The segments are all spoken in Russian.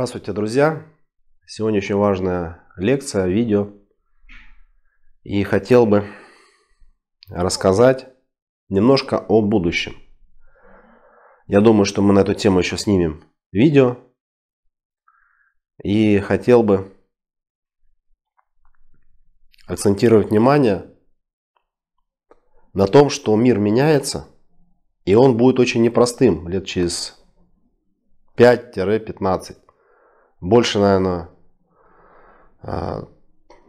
Здравствуйте, друзья! Сегодня очень важная лекция, видео. И хотел бы рассказать немножко о будущем. Я думаю, что мы на эту тему еще снимем видео. И хотел бы акцентировать внимание на том, что мир меняется, и он будет очень непростым лет через 5-15. Больше, наверное,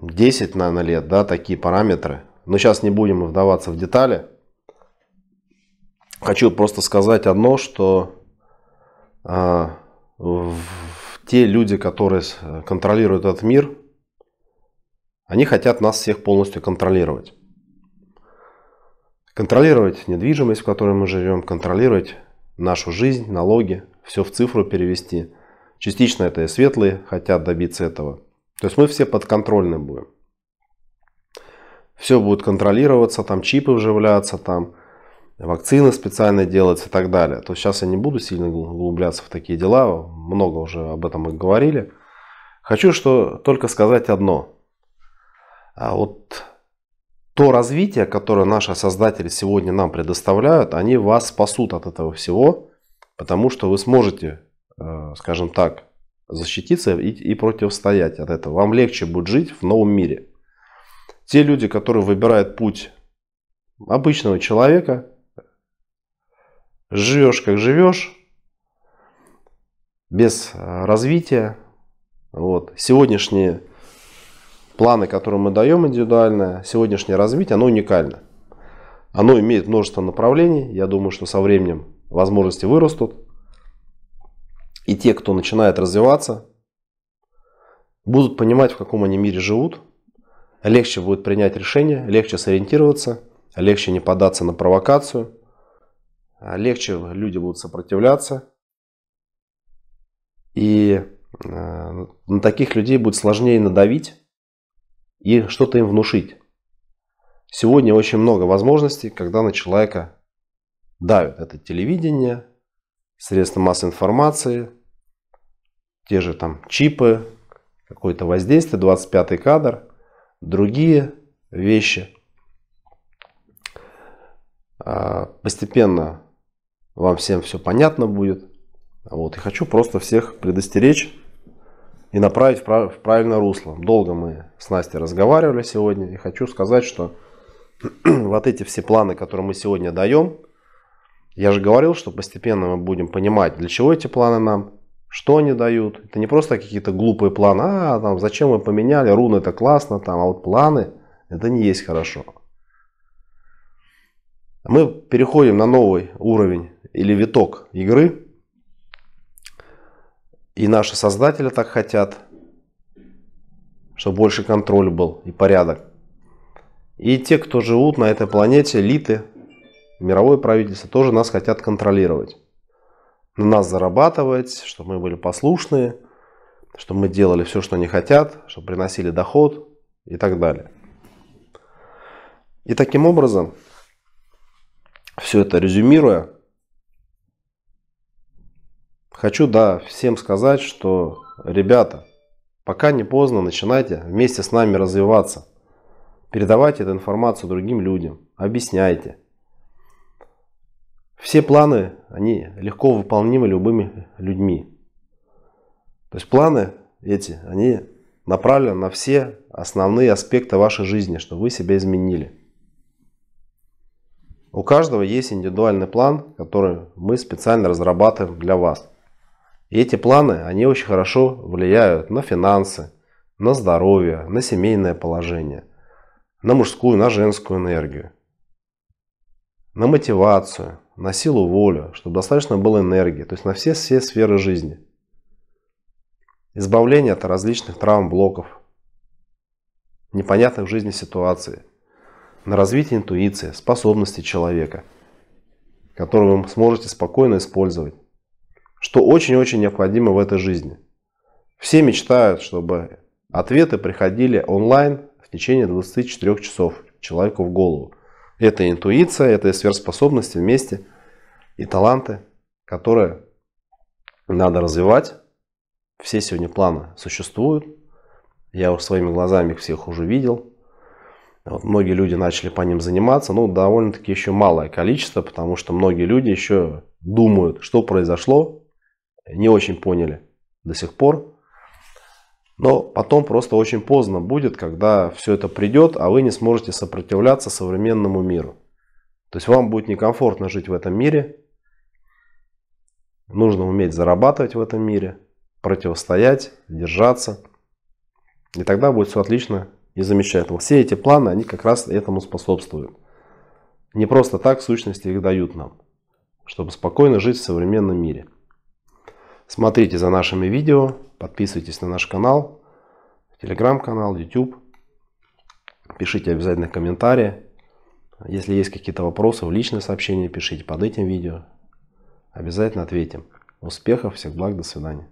10, наверное, лет, да, такие параметры. Но сейчас не будем вдаваться в детали. Хочу просто сказать одно, что а, в, те люди, которые контролируют этот мир, они хотят нас всех полностью контролировать. Контролировать недвижимость, в которой мы живем, контролировать нашу жизнь, налоги, все в цифру перевести. Частично это и светлые хотят добиться этого. То есть мы все подконтрольны будем. Все будет контролироваться, там чипы вживляться, там вакцины специально делаться и так далее. То есть сейчас я не буду сильно углубляться в такие дела, много уже об этом мы говорили. Хочу что только сказать одно. А вот то развитие, которое наши создатели сегодня нам предоставляют, они вас спасут от этого всего, потому что вы сможете, скажем так, защититься и, и противостоять от этого. Вам легче будет жить в новом мире. Те люди, которые выбирают путь обычного человека, живешь как живешь, без э, развития. Вот. Сегодняшние планы, которые мы даем индивидуально, сегодняшнее развитие, оно уникально. Оно имеет множество направлений. Я думаю, что со временем возможности вырастут. И те, кто начинает развиваться, будут понимать, в каком они мире живут. Легче будет принять решение, легче сориентироваться, легче не податься на провокацию, легче люди будут сопротивляться. И э, на таких людей будет сложнее надавить и что-то им внушить. Сегодня очень много возможностей, когда на человека давят. Это телевидение, средства массовой информации, те же там чипы, какое-то воздействие, 25 кадр, другие вещи. А, постепенно вам всем все понятно будет. Вот. И хочу просто всех предостеречь и направить в правильное русло. Долго мы с Настей разговаривали сегодня. И хочу сказать, что вот эти все планы, которые мы сегодня даем, я же говорил, что постепенно мы будем понимать, для чего эти планы нам, что они дают. Это не просто какие-то глупые планы, а там, зачем мы поменяли, руны это классно, там, а вот планы это не есть хорошо. Мы переходим на новый уровень или виток игры. И наши создатели так хотят, чтобы больше контроль был и порядок. И те, кто живут на этой планете, элиты, мировое правительство, тоже нас хотят контролировать. На нас зарабатывать, чтобы мы были послушные, чтобы мы делали все, что они хотят, чтобы приносили доход и так далее. И таким образом, все это резюмируя, хочу да, всем сказать, что, ребята, пока не поздно, начинайте вместе с нами развиваться. Передавайте эту информацию другим людям, объясняйте. Все планы, они легко выполнимы любыми людьми. То есть планы эти, они направлены на все основные аспекты вашей жизни, чтобы вы себя изменили. У каждого есть индивидуальный план, который мы специально разрабатываем для вас. И эти планы, они очень хорошо влияют на финансы, на здоровье, на семейное положение, на мужскую, на женскую энергию, на мотивацию, на силу воли, чтобы достаточно было энергии, то есть на все, все сферы жизни. Избавление от различных травм, блоков, непонятных в жизни ситуаций, на развитие интуиции, способностей человека, которые вы сможете спокойно использовать, что очень-очень необходимо в этой жизни. Все мечтают, чтобы ответы приходили онлайн в течение 24 часов человеку в голову. Это интуиция, это сверхспособности вместе и таланты, которые надо развивать, Все сегодня планы существуют. Я уже своими глазами их всех уже видел. Вот многие люди начали по ним заниматься, ну, довольно-таки еще малое количество, потому что многие люди еще думают, что произошло, не очень поняли до сих пор. Но потом просто очень поздно будет, когда все это придет, а вы не сможете сопротивляться современному миру. То есть вам будет некомфортно жить в этом мире. Нужно уметь зарабатывать в этом мире, противостоять, держаться. И тогда будет все отлично и замечательно. Все эти планы, они как раз этому способствуют. Не просто так сущности их дают нам, чтобы спокойно жить в современном мире. Смотрите за нашими видео, подписывайтесь на наш канал, телеграм-канал, YouTube. Пишите обязательно комментарии. Если есть какие-то вопросы, в личные сообщения пишите под этим видео. Обязательно ответим. Успехов, всех благ, до свидания.